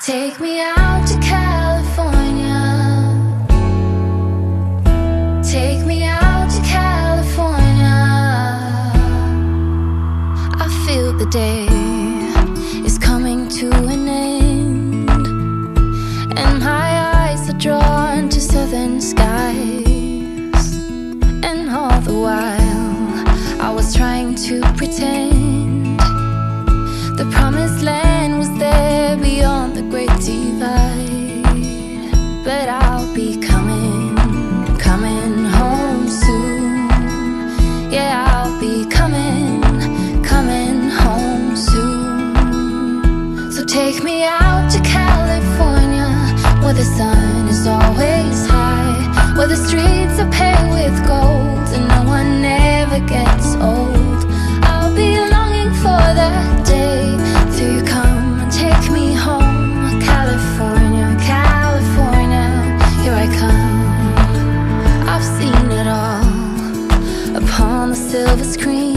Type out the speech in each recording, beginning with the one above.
Take me out to California. Take me out to California. I feel the day is coming to an end, and my eyes are drawn to southern skies. And all the while, I was trying to pretend take me out to California, where the sun is always high, where the streets are paved with gold, and no one ever gets old. I'll be longing for that day till you come and take me home, California, California. Here I come. I've seen it all upon the silver screen.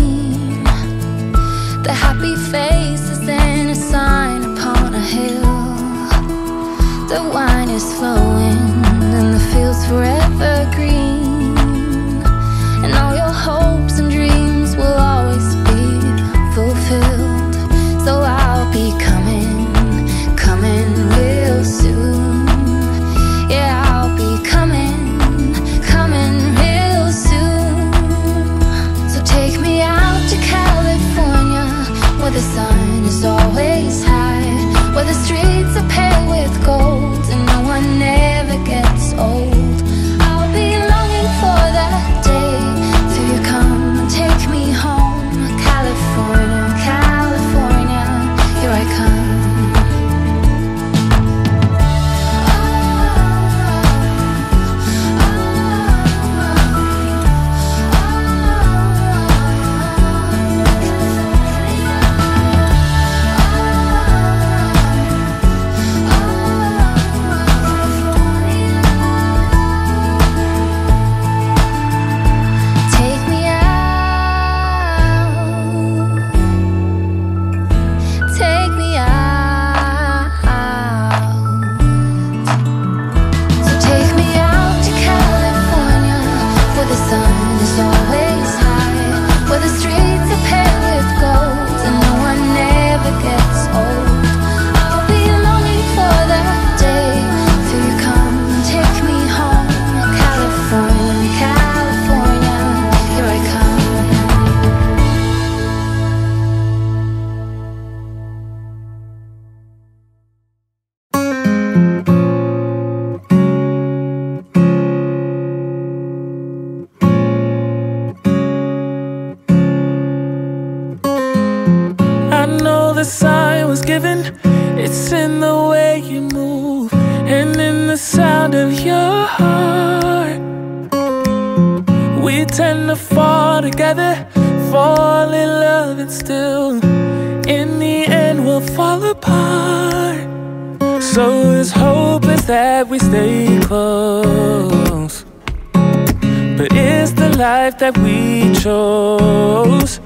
But it's the life that we chose.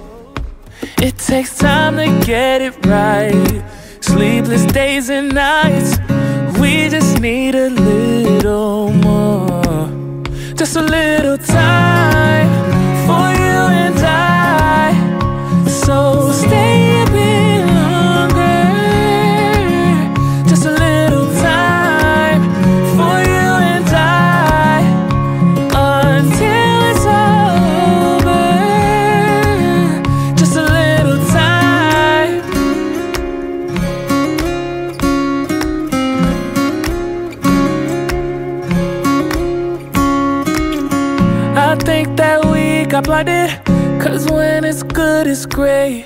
It takes time to get it right. Sleepless days and nights. We just need a little more. Just a little time for you and I. So stay it's it's great.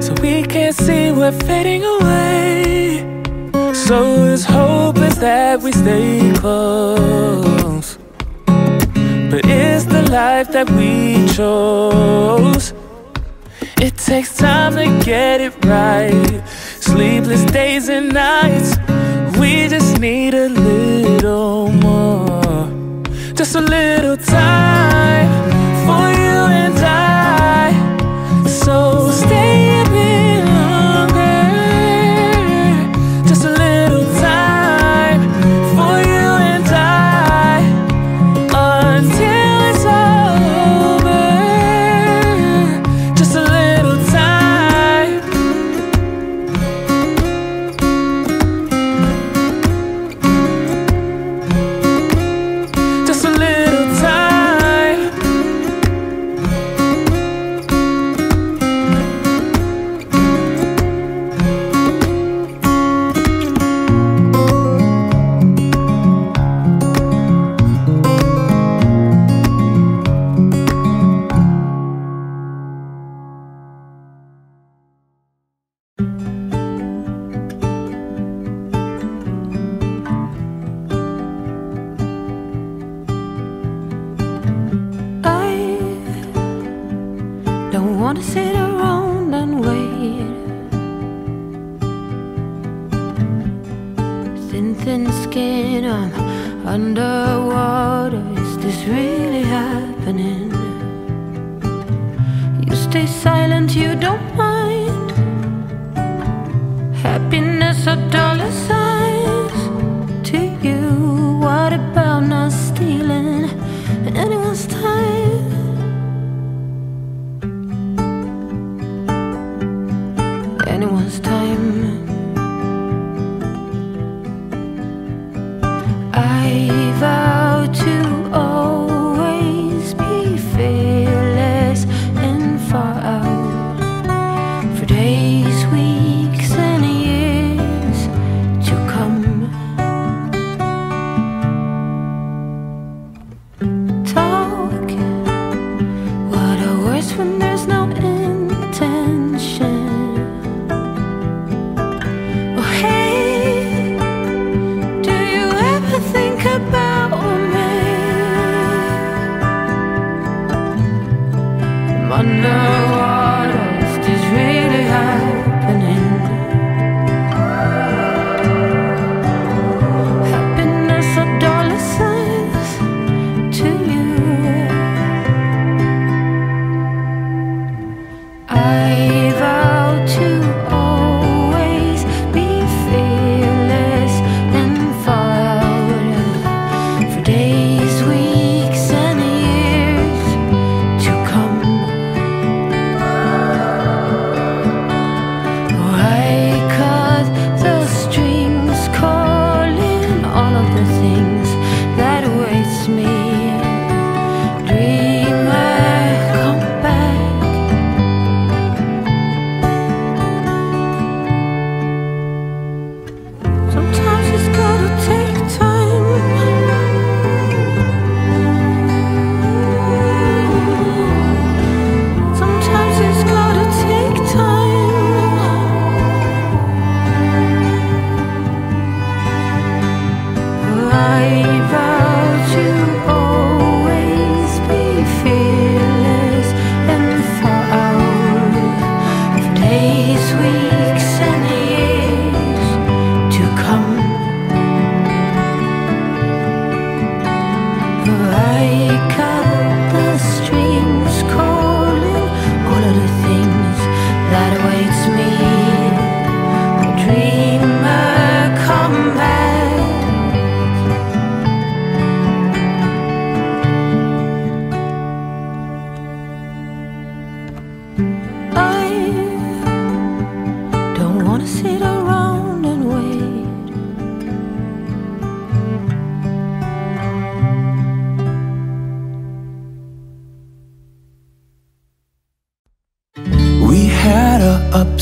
So we can't see we're fading away. So this hope is that we stay close. But it's the life that we chose. It takes time to get it right. Sleepless days and nights. We just need a little more. Just a little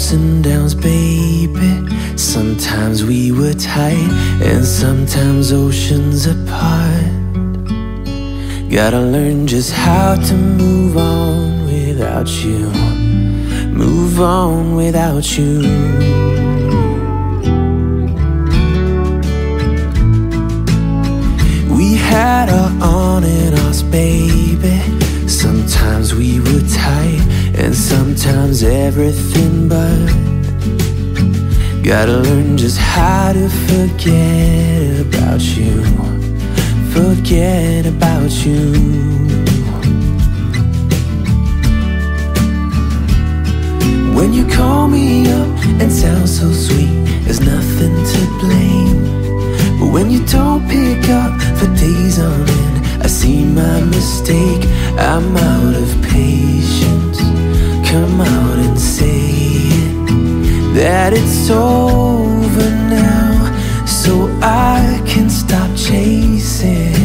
ups and downs, baby. Sometimes we were tight, and sometimes oceans apart. Gotta learn just how to move on without you. Move on without you. We had our on and offs, baby. Sometimes we were tight, and sometimes everything but. Gotta learn just how to forget about you. Forget about you. When you call me up and sound so sweet, there's nothing to blame. But when you don't pick up for days on end, I see my mistake. I'm out of patience. Come out and say it, that it's over now, so I can stop chasing.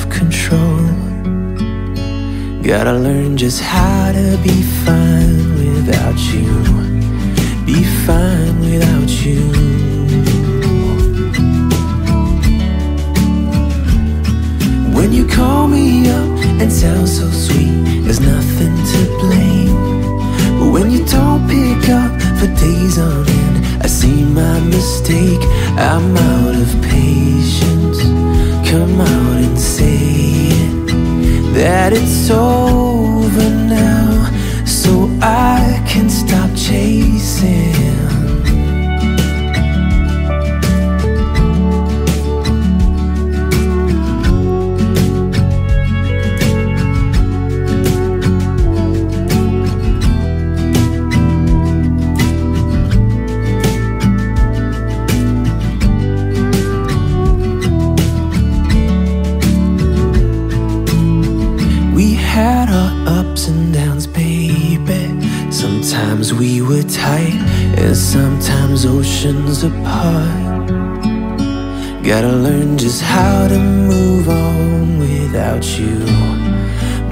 Of control. Gotta learn just how to be fine without you. Be fine without you. When you call me up and sound so sweet, there's nothing to blame. But when you don't pick up for days on end, I see my mistake. I'm out of patience. Come out and say that it's over now, so I can stop chasing. Were tight, and sometimes oceans apart. Gotta learn just how to move on without you.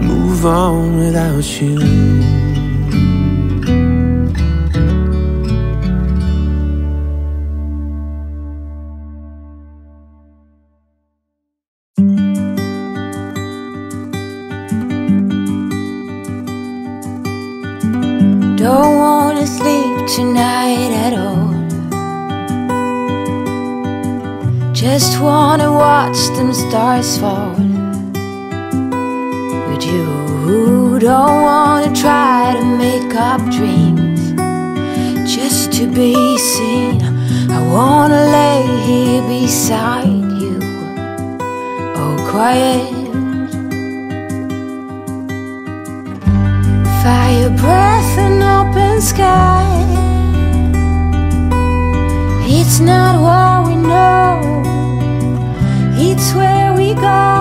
Move on without you. Be seen. I wanna lay here beside you, all quiet. Fire breath and open sky. It's not what we know, it's where we go.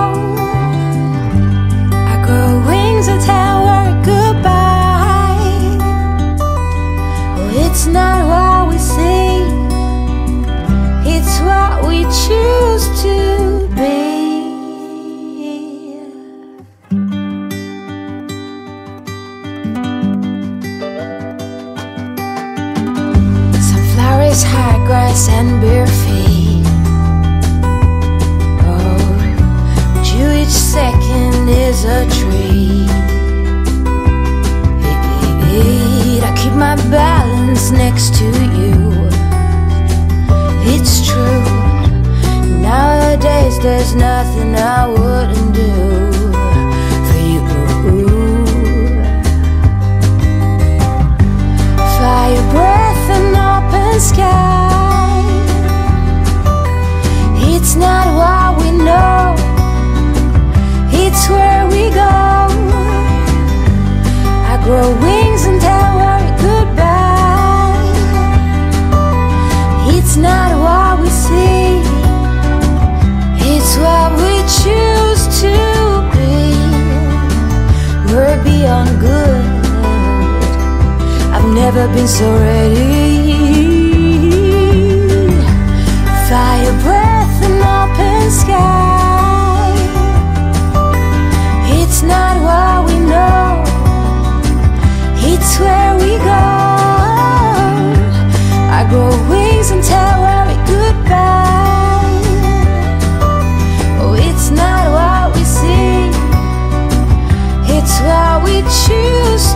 I grow wings and tell her goodbye. Oh, it's not what we choose to be. Sunflowers, high grass, and bare feet. Oh, but each second is a. I keep my balance next to you. It's true. Nowadays, there's nothing I wouldn't do for you. Fire breath and open sky. It's not what we know, it's where we go. I grow wings and tell her goodbye. It's not what we see, it's what we choose to be. We're beyond good. I've never been so ready. Fire breath and open sky. It's not what we know, it's where It's what we choose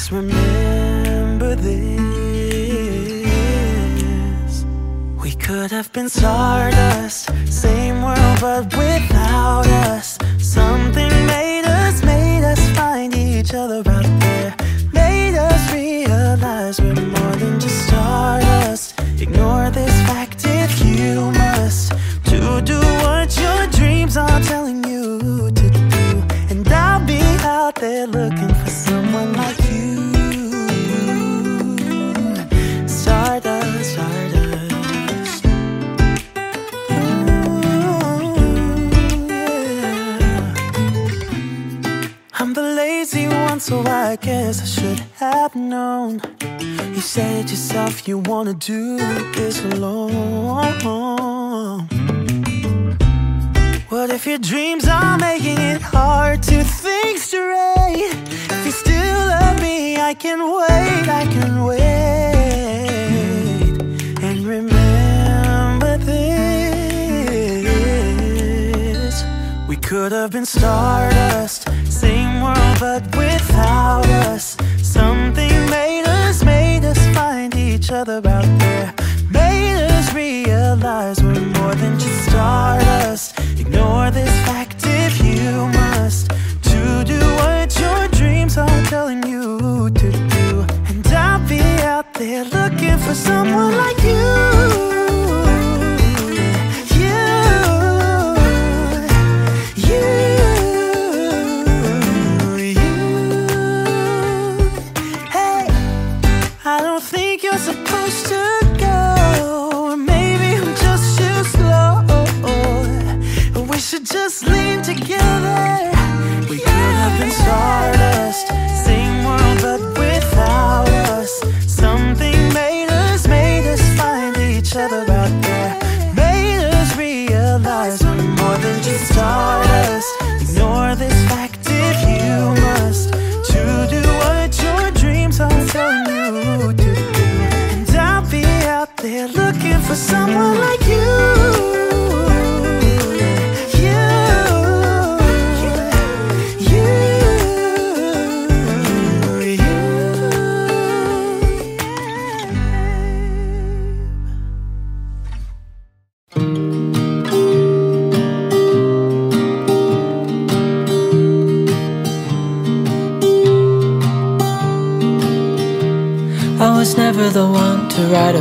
Just remember this. We could have been stardust Same world but without us. Something made us, made us find each other out there. not known. You said yourself you wanna do this alone. What if your dreams are making it hard to think straight? If you still love me, I can wait, I can wait And remember this. We could have been stardust Same world but without us. Something made us, made us find each other out there. Made us realize we're more than just stardust. Ignore this fact if you must. To do what your dreams are telling you to do. And I'll be out there looking for someone like you.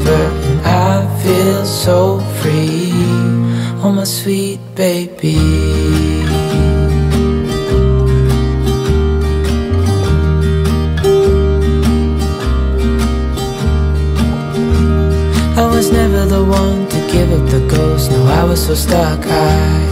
And I feel so free. Oh, my sweet baby. I was never the one to give up the ghost. No, I was so stuck. I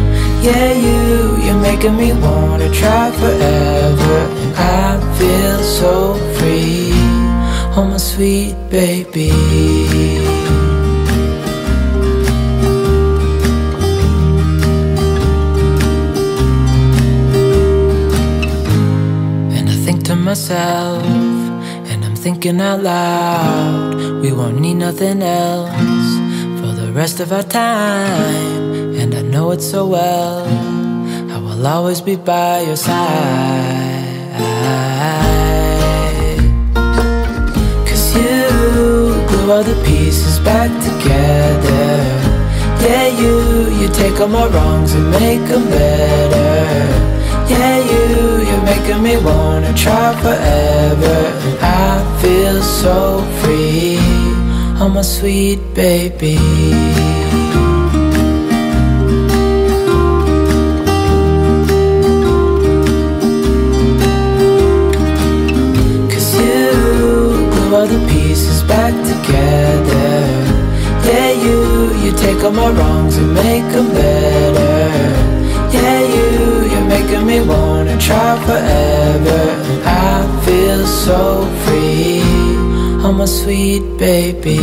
Yeah, you, you're making me wanna try forever. And I feel so free. Oh, my sweet baby. And I think to myself, and I'm thinking out loud, we won't need nothing else for the rest of our time. I know it so well, I will always be by your side. Cause you glue all the pieces back together. Yeah, you, you take all my wrongs and make them better. Yeah, you, you're making me wanna try forever. And I feel so free. Oh, my sweet baby. The pieces back together. Yeah, you, you take all my wrongs and make them better. Yeah, you, you're making me wanna try forever. I feel so free. Oh, my sweet baby.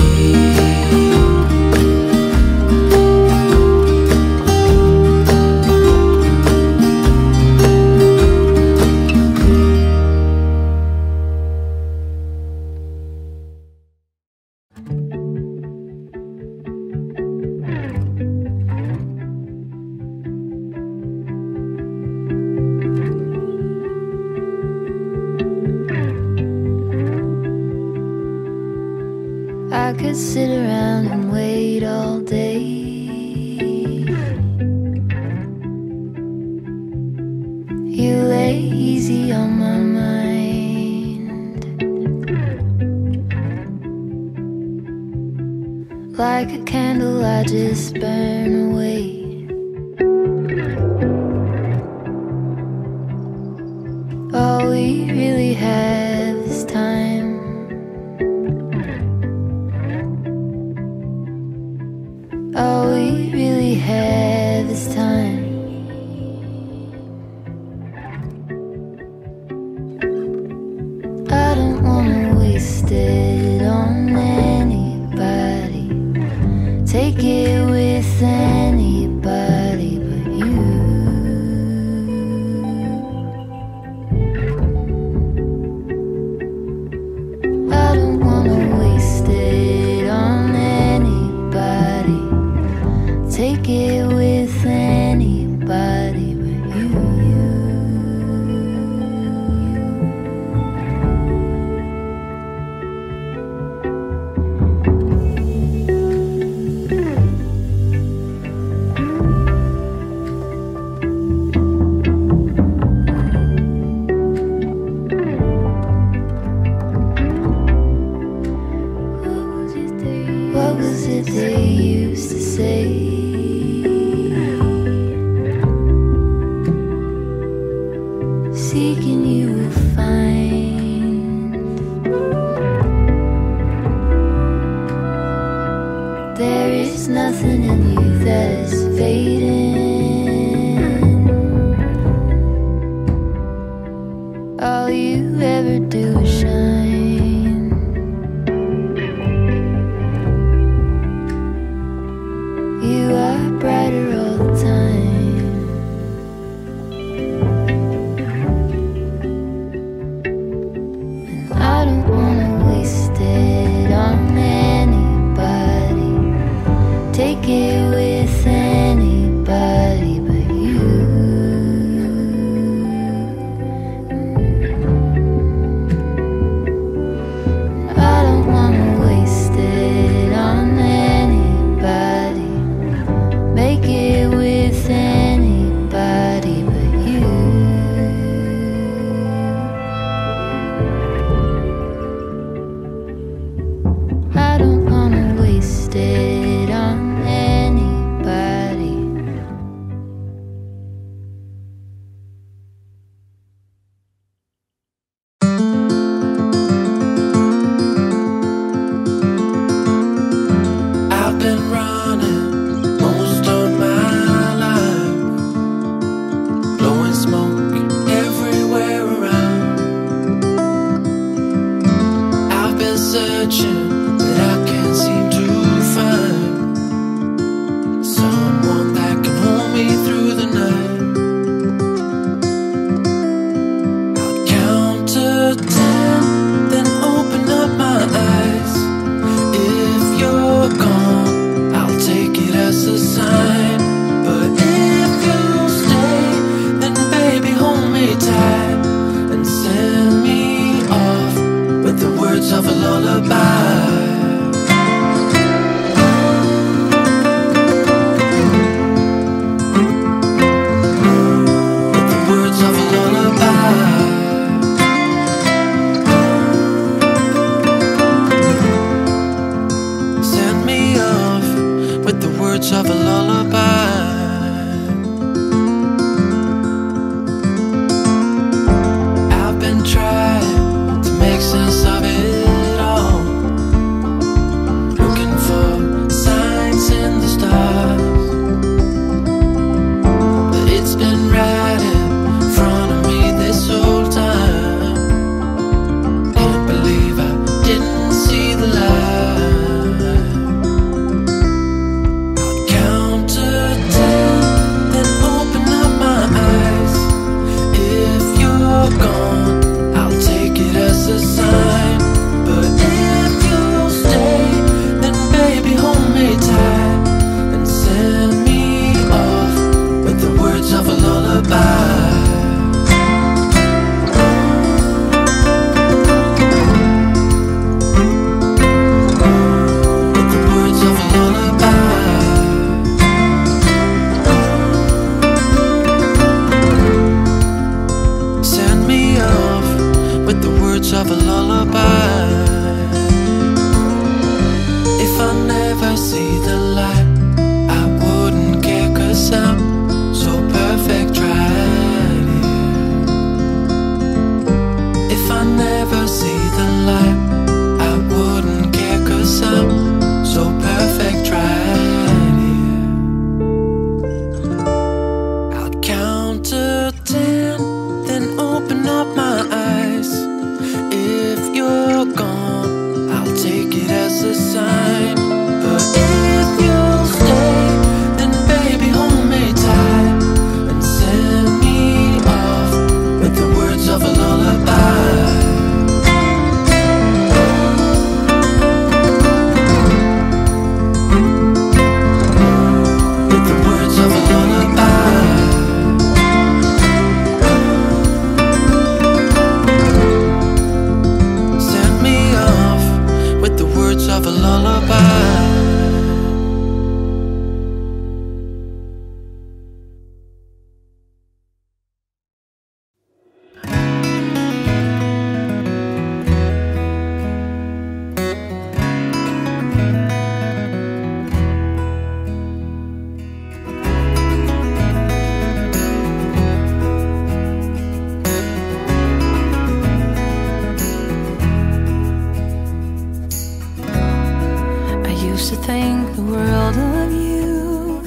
used to think the world of you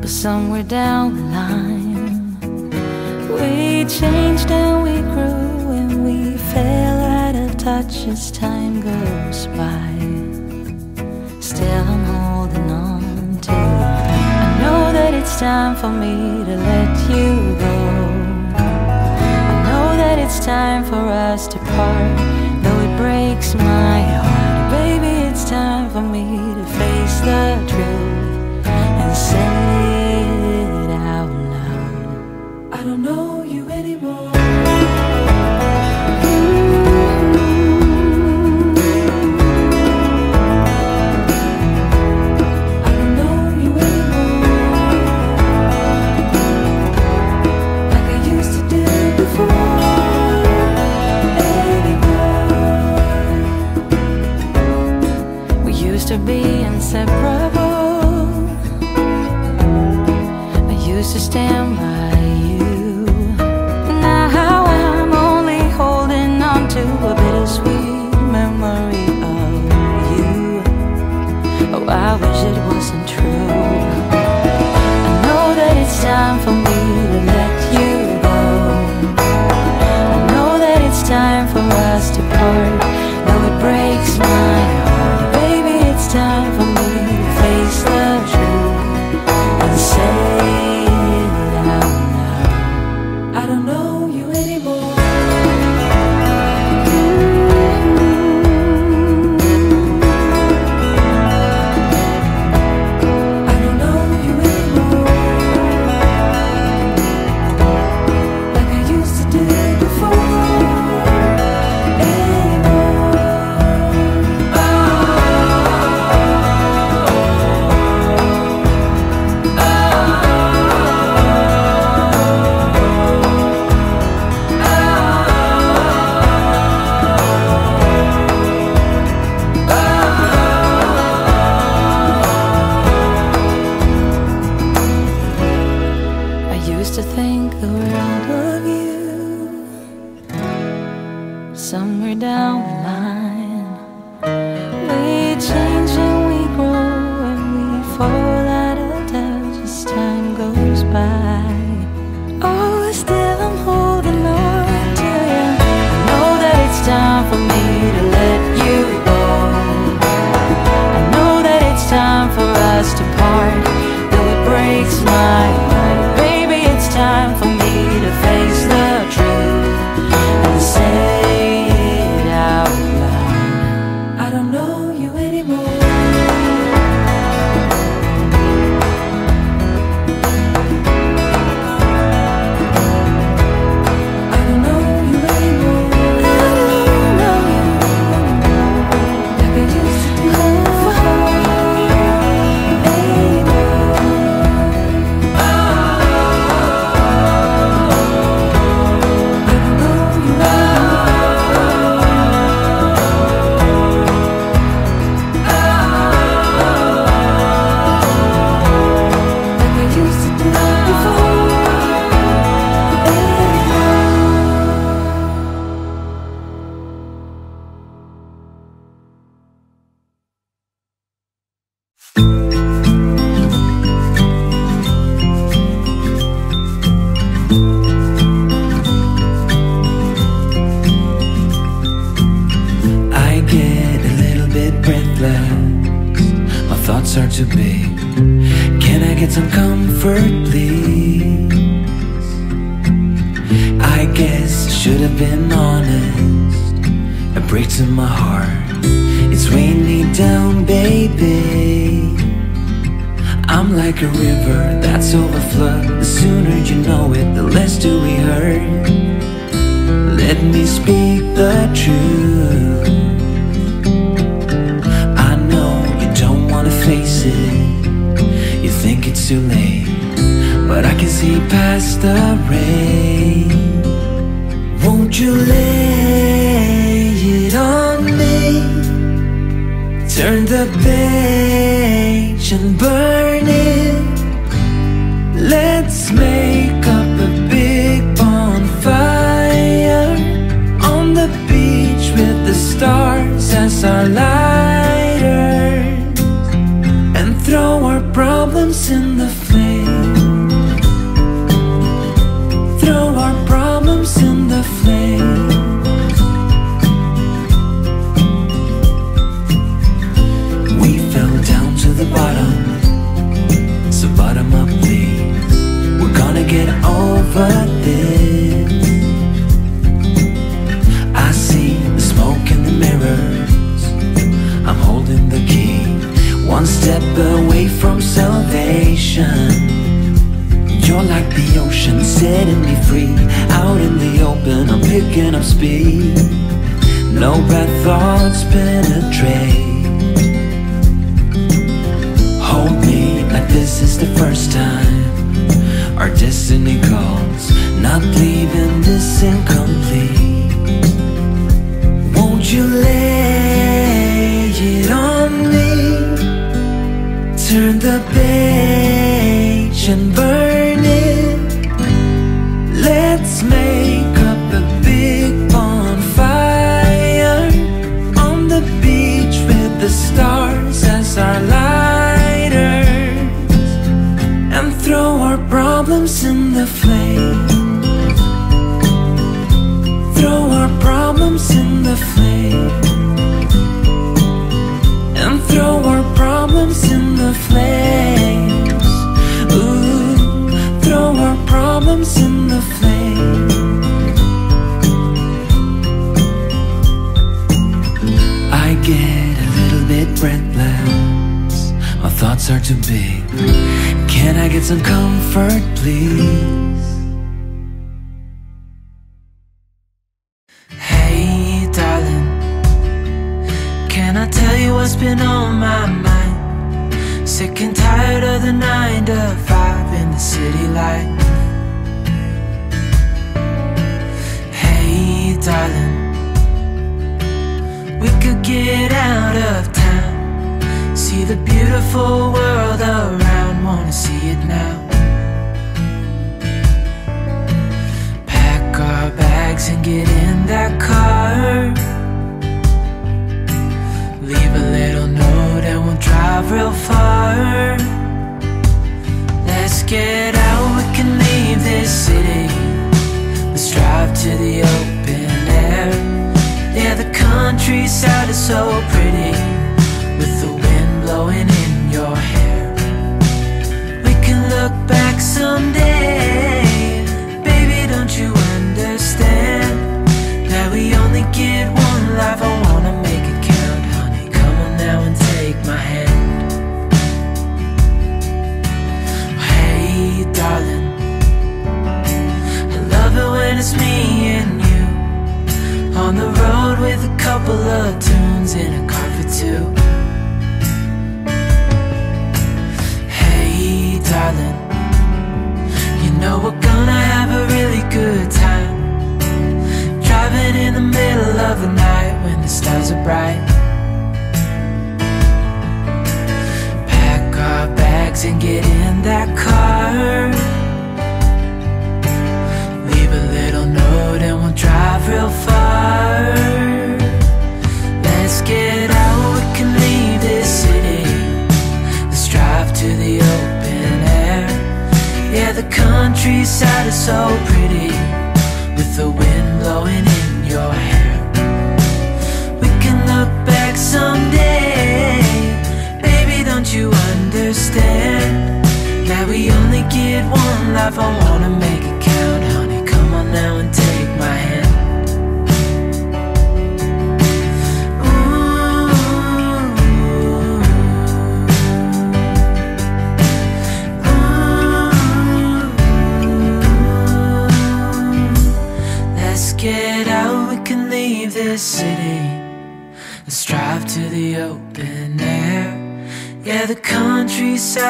But somewhere down the line We changed and we grew And we fell out of touch as time goes by. Still I'm holding on to I know that it's time for me to let you go. I know that it's time for us to part Though it breaks my heart for me to face the truth. separate like a river that's overflowed up speed. No bad thoughts get out of town, see the beautiful world around, wanna see it now. Pack our bags and get in that car. Leave a little note and we'll drive real far. Let's get out, we can leave this city. Let's drive to the. Yeah, the countryside is so pretty with the wind blowing in your hair. We can look back someday. Baby, don't you understand that we only get one on the road with a couple of tunes in a car for two. Hey, darling. You know we're gonna have a really good time Driving in the middle of the night when the stars are bright Pack our bags and get in that car note and we'll drive real far Let's get out, we can leave this city Let's drive to the open air yeah, the countryside is so pretty with the wind blowing in your hair. We can look back someday, baby. Don't you understand that we only get one life? I wanna make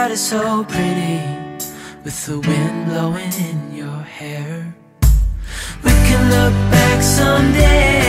countryside is so pretty with the wind blowing in your hair. We can look back someday,